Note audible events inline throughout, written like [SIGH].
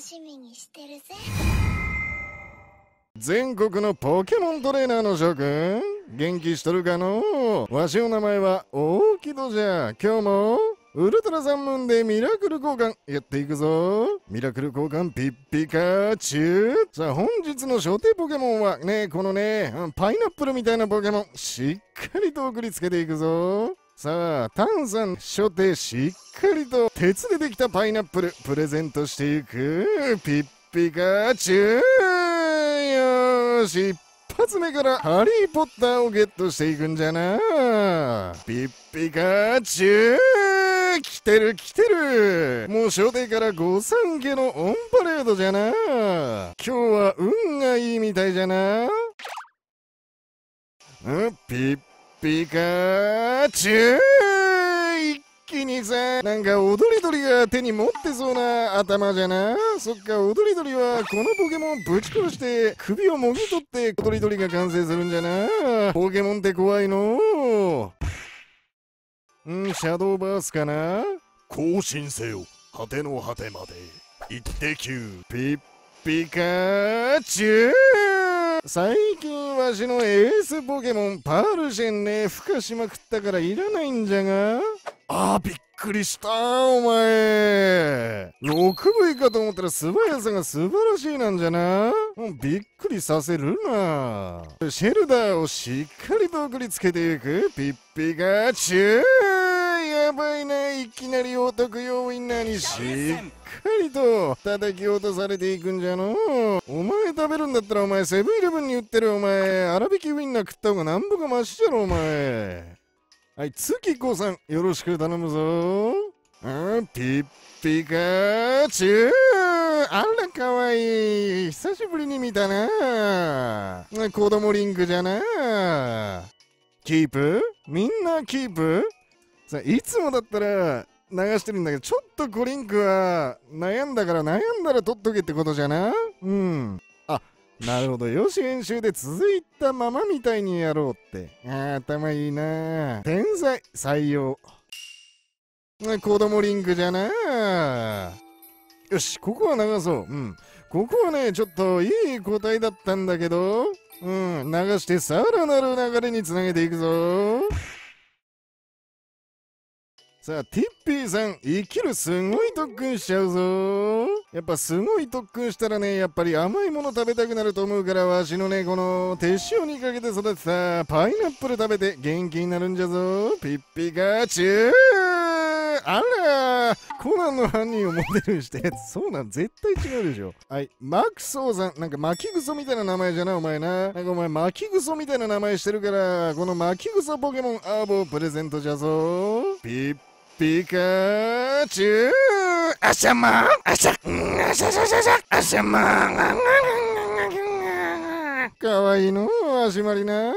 しみにしてるぜ。全国のポケモントレーナーの諸君元気しとるかの？わしの名前は大木戸じゃ。今日もウルトラサンムーンでミラクル交換やっていくぞ。ミラクル交換ピッピカチュウさあ本日の初手ポケモンはねこのねパイナップルみたいなポケモンしっかりと送りつけていくぞ。さあ、炭酸初手しっかりと鉄でできたパイナップルプレゼントしていく。ピッピカチュウよーし一発目からハリー・ポッターをゲットしていくんじゃな。ピッピカチュウ来てる来てる。もう初手から御三家のオンパレードじゃな。今日は運がいいみたいじゃな。んピッピカチュウ一気にさなんか踊り鳥が手に持ってそうな頭じゃな。そっか踊り鳥はこのポケモンぶち殺して首をもぎ取って踊り鳥が完成するんじゃな。ポケモンって怖いの。んシャドーバースかな。更新せよ果ての果てまで。一滴球ピッピカチュウ最近わしのエースポケモンパールシェンね孵化しまくったからいらないんじゃが？あーびっくりしたお前。6V かと思ったら素早さが素晴らしいなんじゃな？もうびっくりさせるな。シェルダーをしっかりと送りつけていく。ピッピカチュウやばいないきなりお得要因なにしっかりと叩き落とされていくんじゃの。お前食べるんだったらお前セブンイレブンに売ってるお前粗挽きウインナー食った方がなんぼかマシじゃろお前。はい月子さんよろしく頼むぞ。うんピッピカチュウあらかわいい。久しぶりに見たな。子供リンクじゃな。キープ？みんなキープ？さいつもだったら流してるんだけどちょっとコリンクは悩んだから悩んだら取っとけってことじゃなうん。あなるほど。よし編集で続いたままみたいにやろうって。あ頭いいな。天才採用。子供リンクじゃなよしここは流そう。うん。ここはねちょっといい答えだったんだけど。うん。流してさらなる流れにつなげていくぞ。さあ、ティッピーさん、生きるすごい特訓しちゃうぞ。やっぱすごい特訓したらね、やっぱり甘いもの食べたくなると思うから、わしのね、この手塩にかけて育てたパイナップル食べて元気になるんじゃぞ。ピッピカチュウあらコナンの犯人をモデルにして。そうなん絶対違うでしょ。はいマクソーさんなんか巻きぐそみたいな名前じゃなお前な。なんかお前巻きぐそみたいな名前してるからこの巻きぐそポケモンアーボープレゼントじゃぞ。ピッピカチュウあしゃまんあしゃあしゃしゃしゃしゃあしゃまんかわいいの足まりな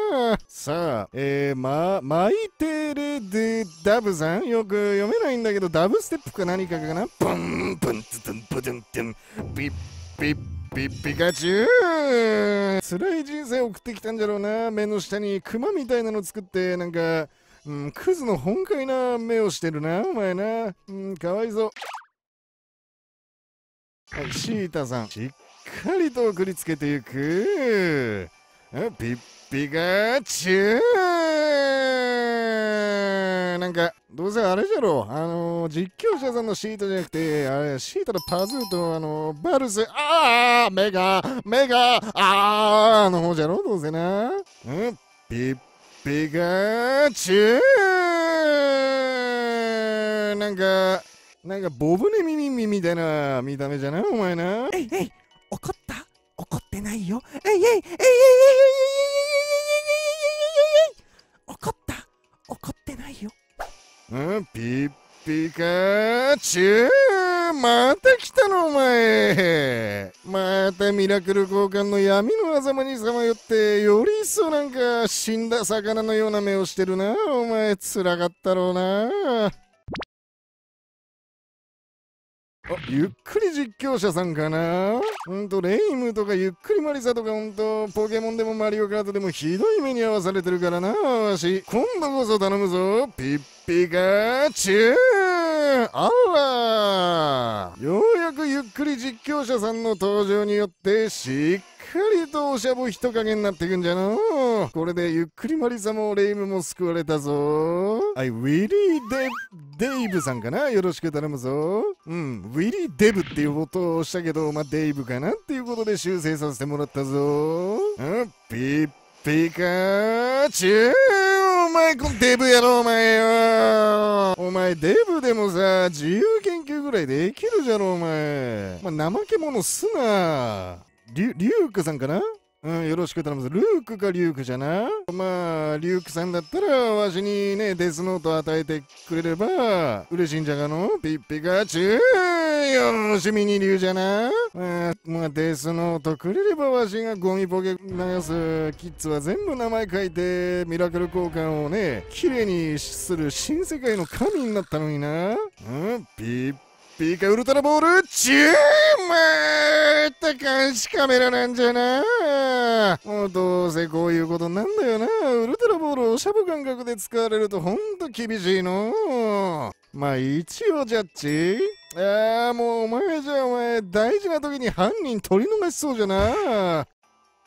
さあえー、まマイテレでダブさんよく読めないんだけどダブステップか何かかなプンプンツツンプツンツンピッピッピッピカチュウ辛い人生送ってきたんじゃろうな目の下にクマみたいなの作ってなんかうん、クズの本懐な目をしてるな、お前な。うん、かわいそう。はい、シータさん、しっかりと送りつけていく。ピッピカチュウなんか、どうせあれじゃろ。あのー、実況者さんのシートじゃなくて、あれ、シータとパズーと、あのー、バルス、ああ目が、目が、ああの方じゃろ、どうせな。うん、ピッピカチュウなんか、なんかボブネミミミみたいな見た目じゃない？お前な。えいえい怒った？怒ってないよ。えいえいえいえいえいえいえい怒った怒ってないよ。うん、ピッピカチュウまた来たのお前。またミラクル交換の闇の狭間にさまよってより一層なんか死んだ魚のような目をしてるなお前。つらかったろうな。あゆっくり実況者さんかな。ほんとレイムとかゆっくりマリサとかほんとポケモンでもマリオカートでもひどい目に遭わされてるからなわし。今度こそ頼むぞピッピカチュー。あらようやくゆっくり実況者さんの登場によってしっかりとおしゃぶ人影になっていくんじゃのこれでゆっくりマリサもレイムも救われたぞ。はいウィリー・デデイブさんかな？よろしく頼むぞ。うん。ウィリー・デブっていうことをしたけどまあデイブかなっていうことで修正させてもらったぞ。うんピッピカチュウお前このデブやろお前よお前デブでもさ自由研究ぐらいできるじゃろお前まあ怠け者すなリュリュークさんかな？うん、よろしく頼むぞ。ルークかリュークじゃな？まあ、リュークさんだったら、わしにね、デスノート与えてくれれば、嬉しいんじゃがの？ピッピカチュウよしみに流じゃな。まあ、まあ、デスノートくれれば、わしがゴミポケ流す。キッズは全部名前書いて、ミラクル交換をね、綺麗にする新世界の神になったのにな。うん、ピッピカウルトラボール？チューまた監視カメラなんじゃなもうどうせこういうことなんだよな。ウルトラボールをしゃぶ感覚で使われるとほんと厳しいの。まあ一応ジャッジ。ああもうお前じゃお前大事な時に犯人取り逃しそうじゃな。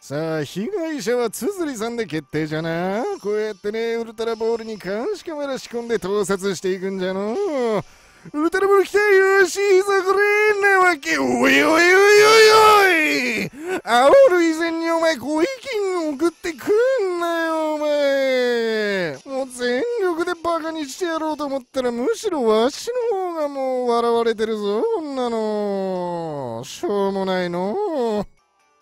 さあ被害者はつづりさんで決定じゃな。こうやってねウルトラボールに監視カメラ仕込んで盗撮していくんじゃの。ウルトラボール来たよしいざこれなわけ。おいおい煽る以前にお前小金送ってくんなよお前もう全力でバカにしてやろうと思ったらむしろわしの方がもう笑われてるぞこんなの。しょうもないの。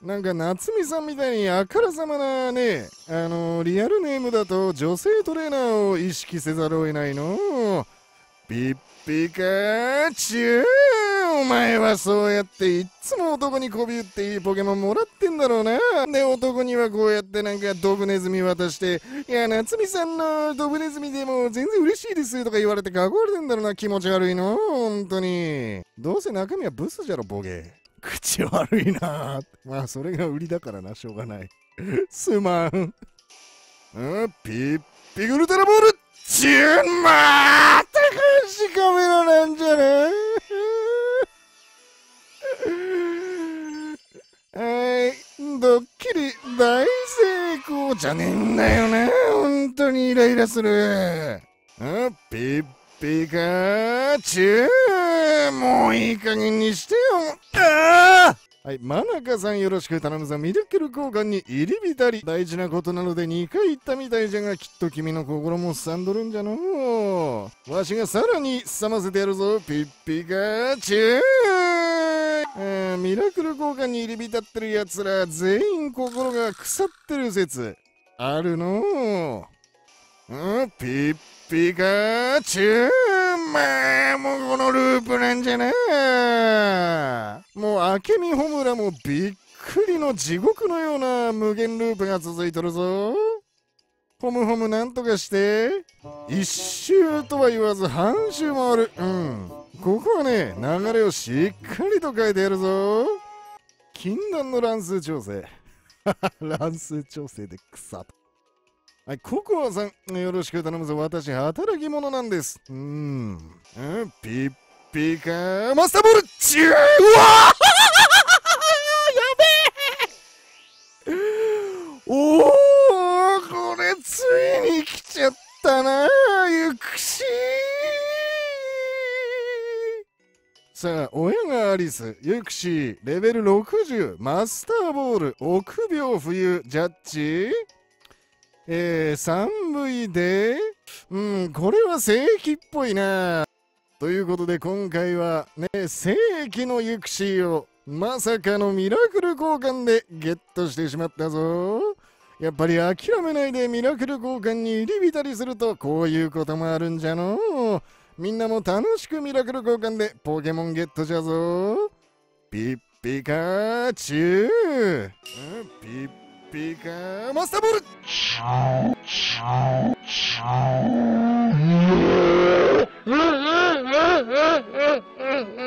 なんか夏美さんみたいにあからさまなねあのリアルネームだと女性トレーナーを意識せざるを得ないの。ピッピカチュウお前はそうやっていっつも男に媚び売っていいポケモンもらってんだろうな。で、男にはこうやってなんかドブネズミ渡して、いや、夏美さんのドブネズミでも全然嬉しいですとか言われて囲われてんだろうな。気持ち悪いの。本当に。どうせ中身はブスじゃろ、ボケ。口悪いな。まあ、それが売りだからな、しょうがない。すまん。うん、ピッピグルトラボールチュンまーた監視カメラなんじゃねじゃねえんだよな。本当にイライラする。あピッピカチュウもういい加減にしてよ。ああはい、マナカさんよろしく頼むぞ。ミルクル交換に入り浸り。大事なことなので2回言ったみたいじゃが、きっと君の心もすさんどるんじゃのう。わしがさらにすさませてやるぞ。ピッピカチュウえーミラクル交換に入り浸ってる奴ら全員心が腐ってる説あるのう。ん、ピッピカチュウまあ、もうこのループなんじゃなもう、明美ホムラもびっくりの地獄のような無限ループが続いとるぞ。ホムホムなんとかして、一周とは言わず半周回る。うん。ここはね、流れをしっかりと変えてやるぞ。禁断の乱数調整。[LAUGHS] 乱数調整で草と。はい、ココアさん、よろしく頼むぞ。私、働き者なんです。うーん。ピッピーかマスターボールチューわース、ユクシー、レベル60、マスターボール、臆病冬、ジャッジえー、3V で、うん、これは正規っぽいな。ということで今回はね、正規のユクシーをまさかのミラクル交換でゲットしてしまったぞ。やっぱり諦めないでミラクル交換に入り浸りするとこういうこともあるんじゃのうみんなも楽しくミラクル交換でポケモンゲットじゃぞ。ピッピカチュウ、ピッピカマスターボール [LAUGHS]